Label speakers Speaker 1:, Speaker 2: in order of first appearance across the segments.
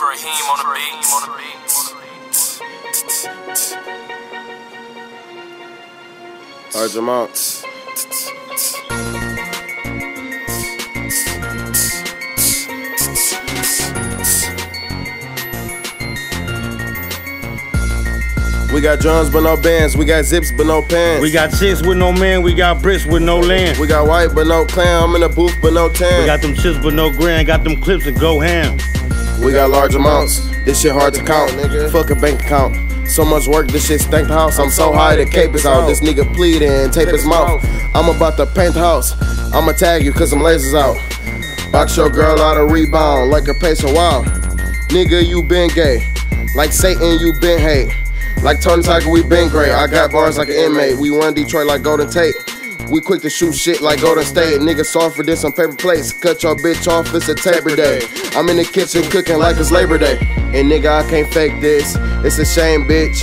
Speaker 1: It's Raheem on the beat.
Speaker 2: Alright, Jamal. We got drums but no bands. We got zips but no pants.
Speaker 3: We got chicks with no man, we got bricks with no land.
Speaker 2: We got white but no clan. I'm in a booth but no tan.
Speaker 3: We got them chips but no grand, got them clips and go ham.
Speaker 2: We got large amounts. This shit hard to count. Fuck a bank account. So much work, this shit stank the house. I'm so high, the cape is out. This nigga pleading, tape his mouth. I'm about to paint the house. I'ma tag you cause I'm lasers out. Box your girl out of rebound like her pace a while. Nigga, you been gay. Like Satan, you been hate. Like Tony Tiger, we been great. I got bars like an inmate. We won Detroit like Golden Tate. We quick to shoot shit like Golden State. Niggas soft for this on paper plates. Cut your bitch off, it's a Tabor Day. I'm in the kitchen cooking like it's Labor Day. And nigga, I can't fake this. It's a shame, bitch.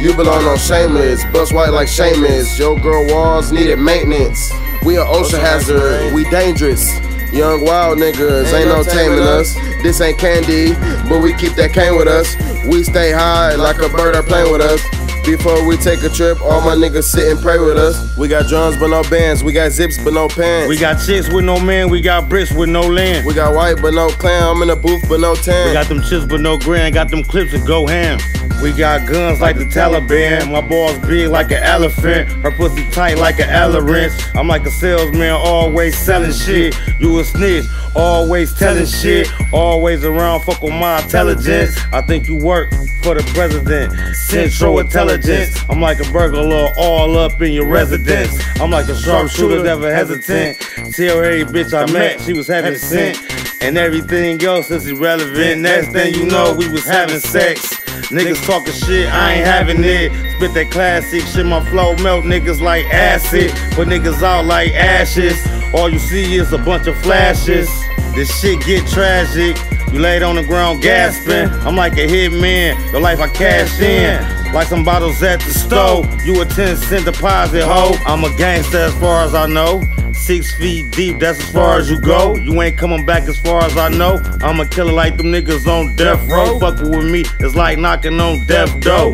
Speaker 2: You belong on shameless. Bust white like Seamus. Your girl walls needed maintenance. We a ocean hazard. We dangerous. Young wild niggas, ain't no taming us. This ain't candy, but we keep that cane with us. We stay high like a bird are playing with us. Before we take a trip, all my niggas sit and pray with us. We got drums but no bands, we got zips but no pants.
Speaker 3: We got chicks with no man, we got bricks with no land.
Speaker 2: We got white but no clan, I'm in a booth but no tan.
Speaker 3: We got them chips but no grand, got them clips and go ham. We got guns like the Taliban. My balls big like an elephant. Her pussy tight like an elephant. I'm like a salesman, always selling shit. You a snitch, always telling shit. Always around, fuck with my intelligence. I think you work for the president. Central intelligence. I'm like a burglar all up in your residence. I'm like a sharpshooter, never hesitant. Tell every bitch I met, she was having scent. And everything else is irrelevant. Next thing you know, we was having sex. Niggas talking shit, I ain't having it. Spit that classic shit, my flow melt niggas like acid. Put niggas out like ashes. All you see is a bunch of flashes. This shit get tragic. You laid on the ground gasping. I'm like a hitman, the life I cashed in. Like some bottles at the stove. You a 10 cent deposit, hoe. I'm a gangster as far as I know. Six feet deep, that's as far as you go. You ain't coming back as far as I know. I'm a killer like them niggas on death row. Fucking with me is like knocking on death door.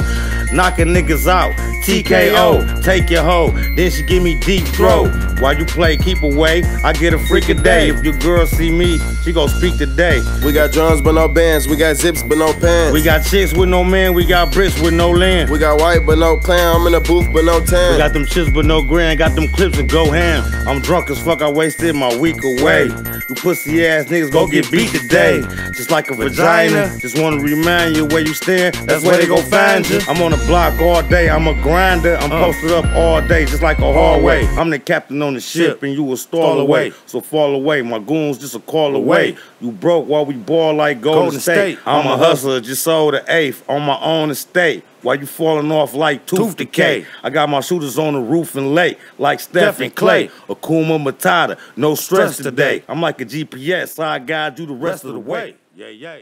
Speaker 3: Knocking niggas out. TKO, take your hoe. Then she give me deep throat. While you play, keep away. I get a freak a day. If your girl see me, she gon' speak today.
Speaker 2: We got drums but no bands, we got zips but no pants.
Speaker 3: We got chicks with no man, we got bricks with no land.
Speaker 2: We got white but no clan, I'm in a booth but no tan.
Speaker 3: We got them chips but no grand, got them clips and go ham. I'm drunk as fuck, I wasted my week away. You pussy ass niggas go get beat today. Just like a vagina. Just wanna remind you where you stand, that's where they go find you. I'm on the block all day, I'm a grinder. I'm uh. posted up all day, just like a hallway. I'm the captain on the ship and you a stall away. So fall away, my goons just a call away. You broke while we ball like Golden State. I'm a hustler, just sold an eighth on my own estate. While you falling off like tooth decay. I got my shooters on the roof and late, like Steph and Clay. Hakuna Matata, no stress today. I'm like a GPS, I guide you the rest of the way. Yeah, yeah.